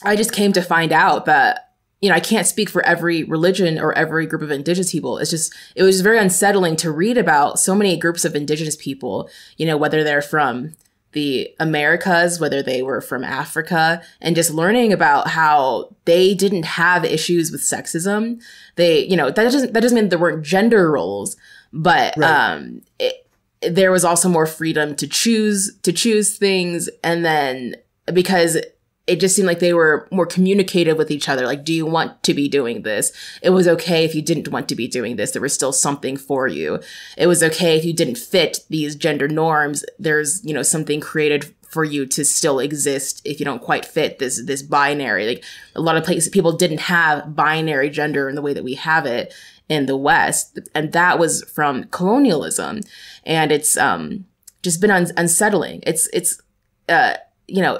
I just came to find out that, you know, I can't speak for every religion or every group of indigenous people. It's just, it was very unsettling to read about so many groups of indigenous people, you know, whether they're from the Americas, whether they were from Africa, and just learning about how they didn't have issues with sexism. They, you know, that doesn't, that doesn't mean there weren't gender roles, but, right. um, it, there was also more freedom to choose to choose things. And then because it just seemed like they were more communicative with each other. Like do you want to be doing this? It was okay if you didn't want to be doing this. There was still something for you. It was okay if you didn't fit these gender norms. There's you know something created for you to still exist if you don't quite fit this this binary. Like a lot of places people didn't have binary gender in the way that we have it in the West. And that was from colonialism. And it's, um, just been un- unsettling. It's, it's, uh, you know,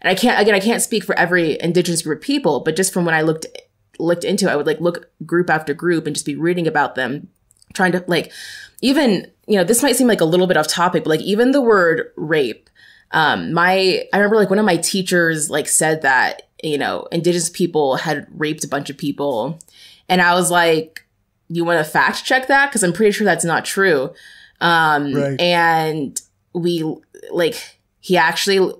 and I can't, again, I can't speak for every indigenous group of people, but just from when I looked, looked into, it, I would like look group after group and just be reading about them, trying to like, even, you know, this might seem like a little bit off topic, but like even the word rape, um, my, I remember like one of my teachers like said that, you know, indigenous people had raped a bunch of people. And I was like, you want to fact check that? Cause I'm pretty sure that's not true. Um, right. and we like, he actually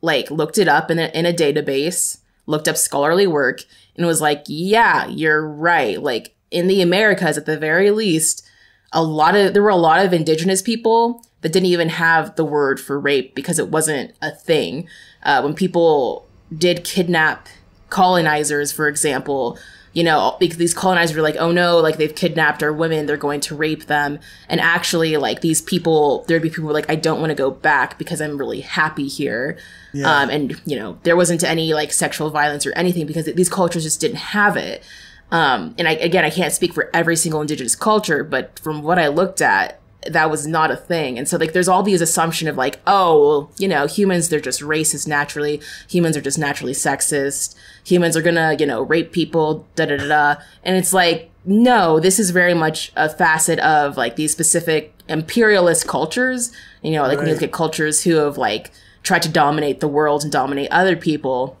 like looked it up in a, in a database, looked up scholarly work and was like, yeah, you're right. Like in the Americas, at the very least, a lot of, there were a lot of indigenous people that didn't even have the word for rape because it wasn't a thing. Uh, when people did kidnap colonizers, for example, you know, because these colonizers were like, oh no, like they've kidnapped our women, they're going to rape them. And actually, like these people, there'd be people like, I don't want to go back because I'm really happy here. Yeah. Um, and, you know, there wasn't any like sexual violence or anything because these cultures just didn't have it. Um, and I, again, I can't speak for every single indigenous culture, but from what I looked at, that was not a thing. And so like there's all these assumption of like, oh, well, you know, humans they're just racist naturally. Humans are just naturally sexist. Humans are gonna, you know, rape people, da da da da. And it's like, no, this is very much a facet of like these specific imperialist cultures. You know, like right. when you look at cultures who have like tried to dominate the world and dominate other people,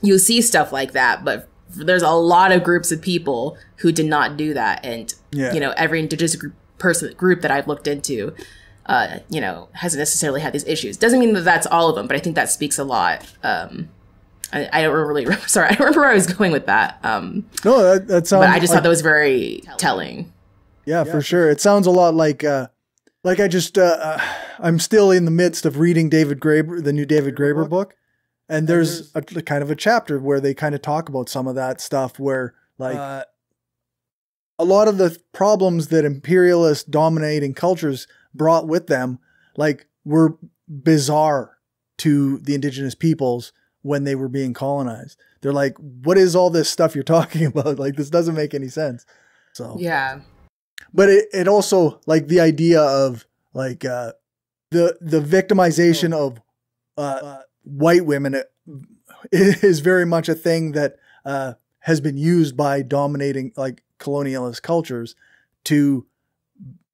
you see stuff like that. But there's a lot of groups of people who did not do that. And, yeah. you know, every indigenous group person group that I've looked into, uh, you know, hasn't necessarily had these issues. Doesn't mean that that's all of them, but I think that speaks a lot. Um, I, I, don't really sorry, I don't remember where I was going with that. Um, no, that, that sounds. But I just like, thought that was very telling. Yeah, yeah, for sure. It sounds a lot like. Uh, like I just, uh, uh, I'm still in the midst of reading David Graeber, the new David Graeber book, and there's a, a kind of a chapter where they kind of talk about some of that stuff where like uh, a lot of the problems that imperialist dominating cultures brought with them, like, were bizarre to the indigenous peoples when they were being colonized. They're like, what is all this stuff you're talking about? Like, this doesn't make any sense. So, yeah. But it, it also, like, the idea of, like, uh, the, the victimization oh. of, uh, white women is very much a thing that, uh, has been used by dominating, like, colonialist cultures to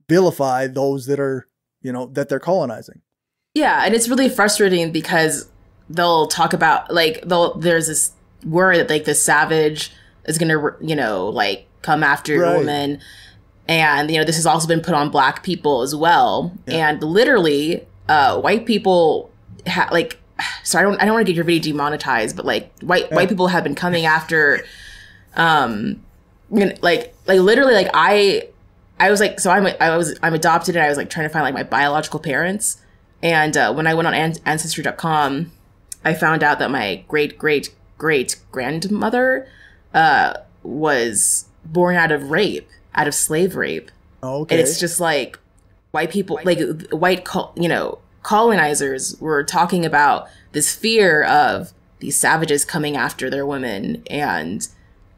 vilify those that are, you know, that they're colonizing. Yeah, and it's really frustrating because they'll talk about like they'll there's this worry that like the savage is going to, you know, like come after right. woman and you know this has also been put on black people as well yeah. and literally uh white people ha- like so I don't I don't want to get your video demonetized but like white yeah. white people have been coming after um like like literally like I I was like so I'm I was I'm adopted and I was like trying to find like my biological parents. And uh, when I went on an- ancestry.com I found out that my great great great grandmother uh, was born out of rape out of slave rape. Okay and it's just like white people like white you know colonizers were talking about this fear of these savages coming after their women and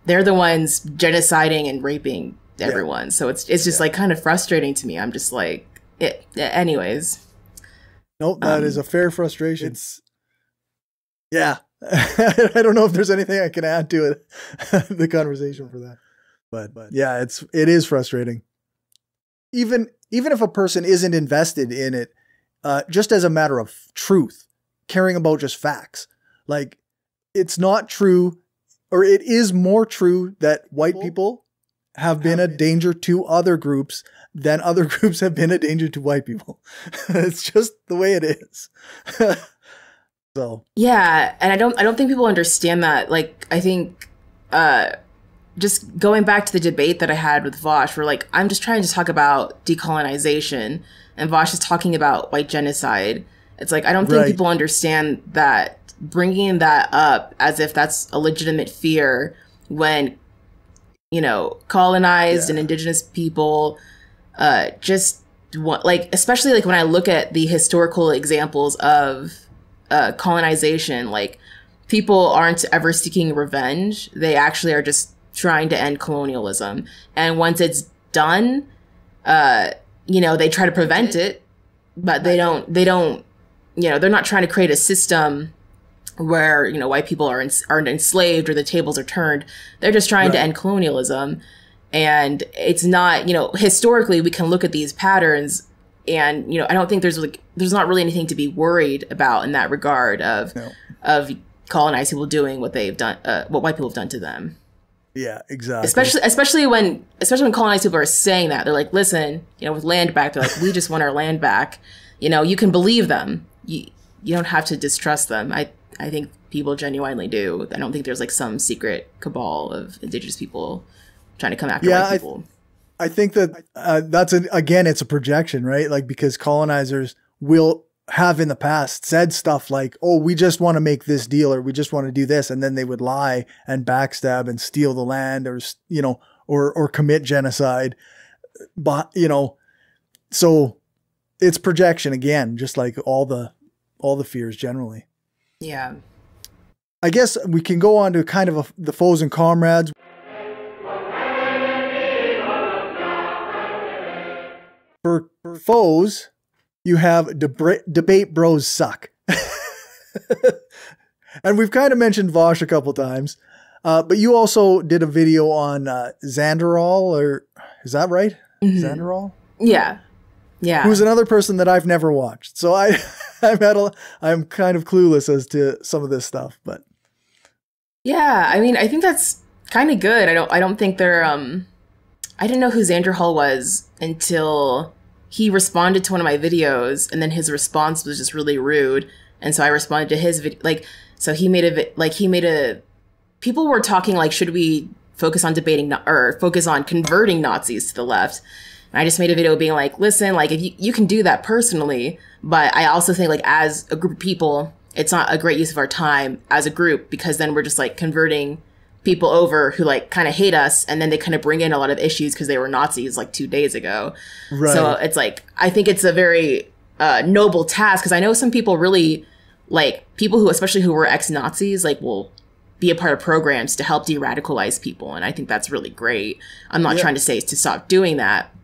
they're the ones genociding and raping everyone. Yeah. So it's it's just yeah. like kind of frustrating to me. I'm just like it, anyways. Nope, that um, is a fair frustration. It's yeah. I don't know if there's anything I can add to it, the conversation for that. But but yeah, it's it is frustrating. Even even if a person isn't invested in it, uh, just as a matter of truth, caring about just facts, like it's not true, or it is more true that white people have been a danger to other groups than other groups have been a danger to white people. it's just the way it is. so yeah, and I don't I don't think people understand that. Like I think uh just going back to the debate that I had with Vaush, where like I'm just trying to talk about decolonization, and Vaush is talking about white genocide. It's like I don't think right. people understand that bringing that up as if that's a legitimate fear when you know colonized yeah. and indigenous people uh, just want, like especially like when I look at the historical examples of uh, colonization, like people aren't ever seeking revenge. They actually are just trying to end colonialism. And once it's done, uh, you know, they try to prevent it, but they don't. They don't. You know, they're not trying to create a system where you know white people are aren't enslaved or the tables are turned. They're just trying right. to end colonialism. And it's not you know historically we can look at these patterns and you know i don't think there's like there's not really anything to be worried about in that regard of no. of colonized people doing what they've done uh, what white people have done to them. Yeah exactly. Especially especially when especially when colonized people are saying that. They're like listen you know with land back they're like we just want our land back. You know you can believe them. You you don't have to distrust them. I i think people genuinely do i don't think there's like some secret cabal of indigenous people trying to come after yeah, white people. I, I think that uh, that's a, again, it's a projection, right? Like because colonizers will have in the past said stuff like, "Oh, we just want to make this deal, or we just want to do this," and then they would lie and backstab and steal the land, or you know, or or commit genocide. But you know, so it's projection again, just like all the all the fears generally. Yeah. I guess we can go on to kind of a, the foes and comrades. For foes, you have debra- debate bros suck. and we've kind of mentioned Vaush a couple times. Uh, but you also did a video on uh, Xanderhal, or is that right? Mm-hmm. Xanderhal? Yeah. Yeah. Who's another person that I've never watched. So I, I'm at a, I'm kind of clueless as to some of this stuff, but. Yeah, I mean, I think that's kind of good. I don't, I don't think they're, um, I didn't know who Xanderhal was until he responded to one of my videos, and then his response was just really rude, and so I responded to his video. Like, so he made a like he made a. People were talking like, should we focus on debating or focus on converting Nazis to the left? And I just made a video being like, listen, like if you you can do that personally, but I also think like as a group of people, it's not a great use of our time as a group because then we're just like converting people over who like kind of hate us and then they kind of bring in a lot of issues because they were Nazis like two days ago. Right. So it's like, I think it's a very uh, noble task because I know some people really like people who, especially who were ex Nazis, like will be a part of programs to help de radicalize people. And I think that's really great. I'm not yeah. trying to say to stop doing that,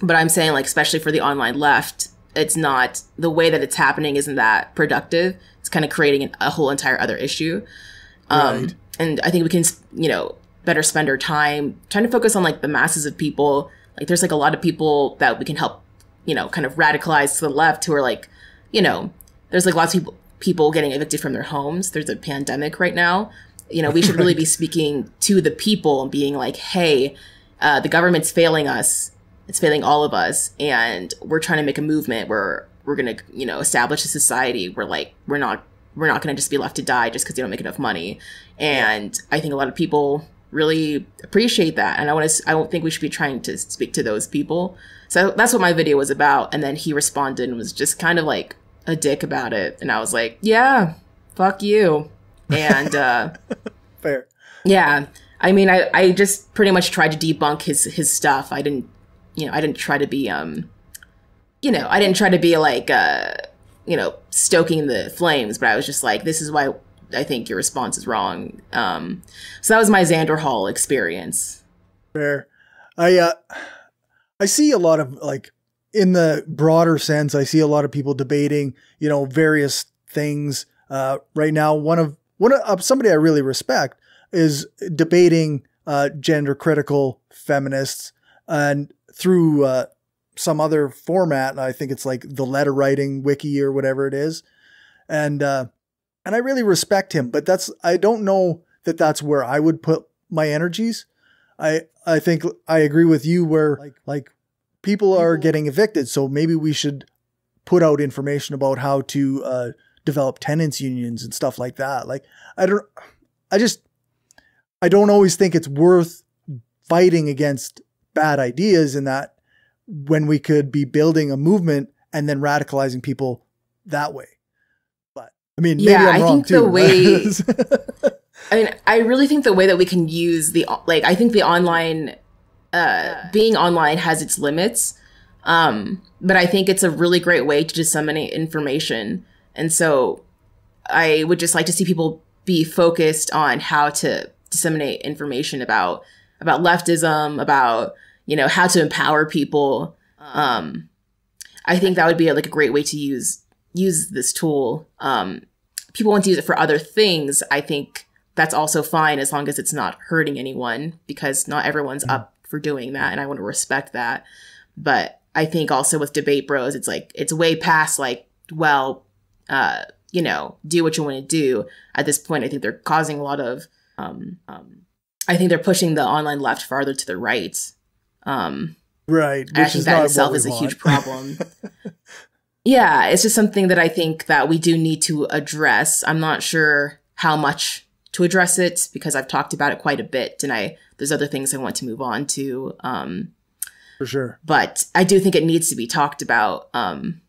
but I'm saying like, especially for the online left, it's not the way that it's happening isn't that productive. It's kind of creating a whole entire other issue. Um, right and I think we can, you know, better spend our time trying to focus on like the masses of people. Like there's like a lot of people that we can help, you know, kind of radicalize to the left who are like, you know, there's like lots of people people getting evicted from their homes. There's a pandemic right now. You know, we should really be speaking to the people and being like, hey, uh, the government's failing us. It's failing all of us. And we're trying to make a movement where we're going to, you know, establish a society where like we're not we're not going to just be left to die just because they don't make enough money. And I think a lot of people really appreciate that. And I want to, I don't think we should be trying to speak to those people. So that's what my video was about. And then he responded and was just kind of like a dick about it. And I was like, yeah, fuck you. And, uh, fair. Yeah. I mean, I, I just pretty much tried to debunk his, his stuff. I didn't, you know, I didn't try to be, um, you know, I didn't try to be like, uh, you know, stoking the flames, but I was just like, this is why I think your response is wrong. Um, so that was my Xanderhal experience. Fair. I uh, I see a lot of like in the broader sense, I see a lot of people debating, you know, various things. Uh, right now, one of one of uh, somebody I really respect is debating uh, gender critical feminists and through uh, some other format. I think it's like the letter writing wiki or whatever it is, and uh, and I really respect him. But that's I don't know that that's where I would put my energies. I I think I agree with you where like like people are getting evicted, so maybe we should put out information about how to uh, develop tenants unions and stuff like that. Like I don't I just I don't always think it's worth fighting against bad ideas in that when we could be building a movement and then radicalizing people that way. But I mean, maybe Yeah, I wrong think too. the way- I mean, I really think the way that we can use the like, I think the online, uh, being online has its limits, um, but I think it's a really great way to disseminate information. And so, I would just like to see people be focused on how to disseminate information about about leftism, about you know how to empower people. Um, I think that would be like a great way to use use this tool. Um, people want to use it for other things. I think that's also fine as long as it's not hurting anyone because not everyone's up for doing that and I want to respect that. But I think also with debate bros it's like it's way past like well uh you know do what you want to do at this point I think they're causing a lot of um um I think they're pushing the online left farther to the right. Um right. I which think is that itself is a want. huge problem. yeah, it's just something that I think that we do need to address. I'm not sure how much to address it because I've talked about it quite a bit, and I there's other things I want to move on to. Um, For sure. but I do think it needs to be talked about um,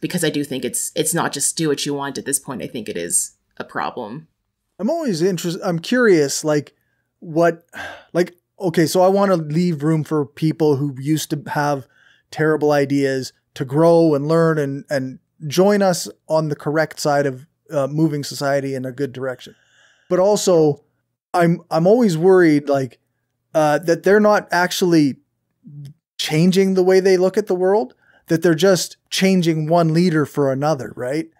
because I do think it's it's not just do what you want at this point. I think it is a problem. I'm always interested. I'm curious, like what, like, okay, so I want to leave room for people who used to have terrible ideas to grow and learn and, and join us on the correct side of uh, moving society in a good direction. But also, I'm, I'm always worried, like, uh, that they're not actually changing the way they look at the world, that they're just changing one leader for another, right?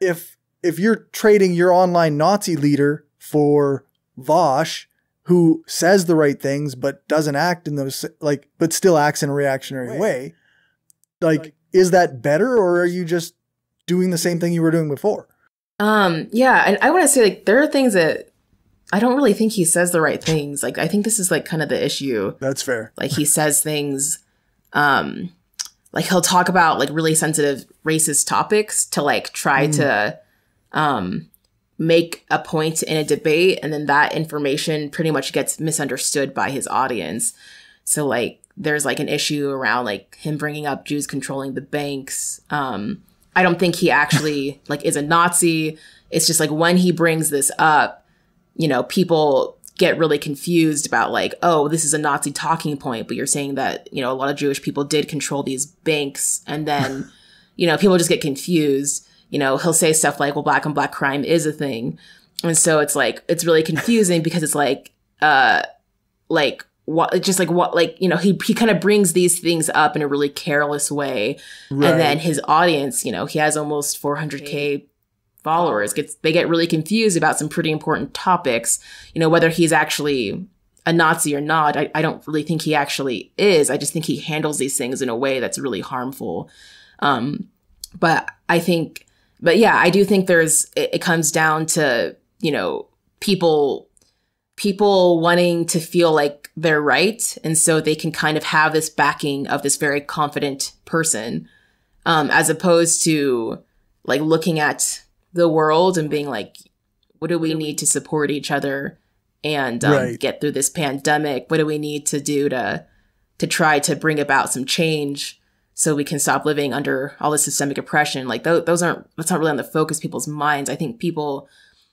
If, if you're trading your online Nazi leader for Vaush, who says the right things but doesn't act in those like, but still acts in a reactionary way, like, is that better or are you just doing the same thing you were doing before? Um, yeah, and I want to say like there are things that I don't really think he says the right things. Like I think this is like kind of the issue. That's fair. Like he says things, um, like he'll talk about like really sensitive racist topics to like try to, um, make a point in a debate, and then that information pretty much gets misunderstood by his audience. So like there's like an issue around like him bringing up Jews controlling the banks. Um, I don't think he actually like is a Nazi. It's just like when he brings this up, you know, people get really confused about like, oh, this is a Nazi talking point, but you're saying that, you know, a lot of Jewish people did control these banks and then, you know, people just get confused. You know, he'll say stuff like, well, black on black crime is a thing. And so it's like it's really confusing because it's like uh like what just like what like you know he he kind of brings these things up in a really careless way. Right. and then his audience you know he has almost 400k followers gets they get really confused about some pretty important topics. You know whether he's actually a nazi or not I, I don't really think he actually is. I just think he handles these things in a way that's really harmful. Um but i think but yeah i do think there's it, it comes down to you know people people wanting to feel like they're right. And so they can kind of have this backing of this very confident person um, as opposed to like looking at the world and being like what do we need to support each other and um, Right. get through this pandemic? What do we need to do to to try to bring about some change so we can stop living under all this systemic oppression like th- those aren't that's not really on the focus of people's minds i think people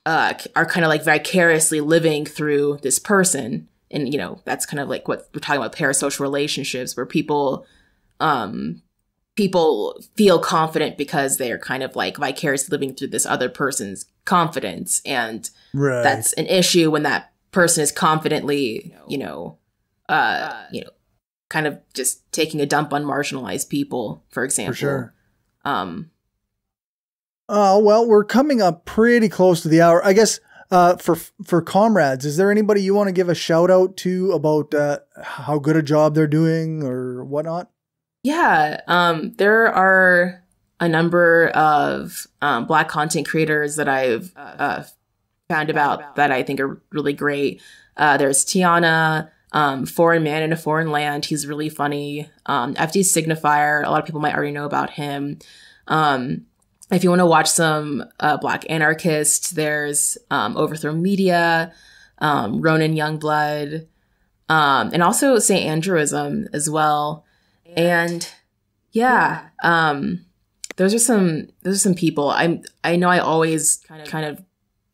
uh, are kind of like vicariously living through this person. And, you know, that's kind of like what we're talking about parasocial relationships where people, um, people feel confident because they're kind of like vicariously living through this other person's confidence. And right. that's an issue when that person is confidently, you know, uh, you know, kind of just taking a dump on marginalized people, for example. For sure. Um, Uh, well, we're coming up pretty close to the hour. I guess uh, for for comrades, is there anybody you want to give a shout out to about uh, how good a job they're doing or whatnot? Yeah, um, there are a number of um, Black content creators that I've uh, found about that I think are really great. Uh, there's Tiana, um, Foreign Man in a Foreign Land. He's really funny. Um, FD Signifier, a lot of people might already know about him. Um, if you want to watch some uh, Black anarchists, there's um, Overthrow Media, um, Ronan Youngblood, um, and also St. Andrewism as well. And yeah, um, those are some those are some people. I'm I know I always kind of kind of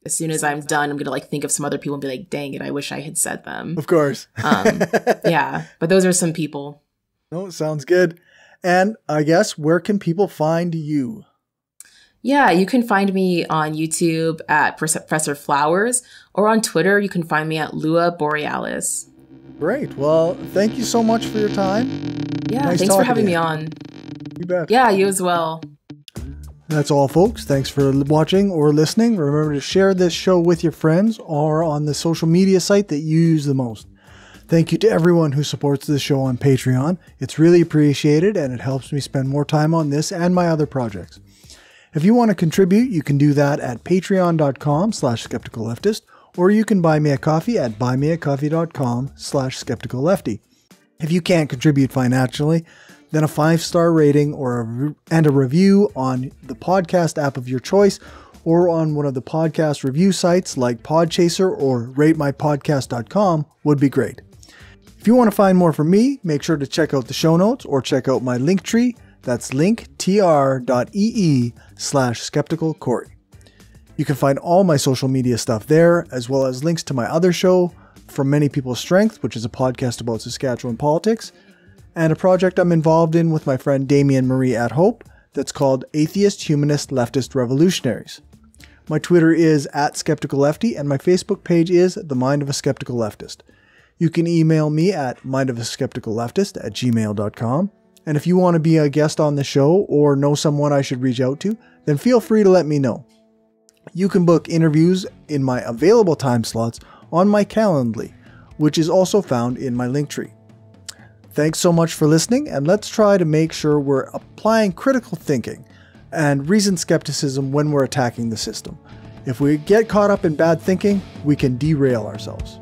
as soon as I'm done, I'm gonna like think of some other people and be like, dang it, I wish I had said them. Of course. Um, yeah, but those are some people. No, sounds good. And I guess where can people find you? Yeah, you can find me on YouTube at Professor Flowers or on Twitter. You can find me at Lua Borealis. Great. Well, thank you so much for your time. Yeah, Nice thanks for having me on. You bet. Yeah, you as well. That's all, folks. Thanks for watching or listening. Remember to share this show with your friends or on the social media site that you use the most. Thank you to everyone who supports this show on Patreon. It's really appreciated and it helps me spend more time on this and my other projects. If you want to contribute, you can do that at patreon.com slash skeptical leftist, or you can buy me a coffee at buymeacoffee.com slash skeptical lefty. If you can't contribute financially, then a five star rating or a re- and a review on the podcast app of your choice or on one of the podcast review sites like Podchaser or ratemypodcast.com would be great. If you want to find more from me, make sure to check out the show notes or check out my link tree. That's linktr.ee slash skeptical. You can find all my social media stuff there, as well as links to my other show, From Many People's Strength, which is a podcast about Saskatchewan politics, and a project I'm involved in with my friend Damien Marie AtHope that's called Atheist Humanist Leftist Revolutionaries. My Twitter is at Skeptical Lefty, and my Facebook page is The Mind of a Skeptical Leftist. You can email me at mindofaskepticalleftist at gmail.com. And if you want to be a guest on the show or know someone I should reach out to, then feel free to let me know. You can book interviews in my available time slots on my Calendly, which is also found in my link tree. Thanks so much for listening, and let's try to make sure we're applying critical thinking and reasoned skepticism when we're attacking the system. If we get caught up in bad thinking, we can derail ourselves.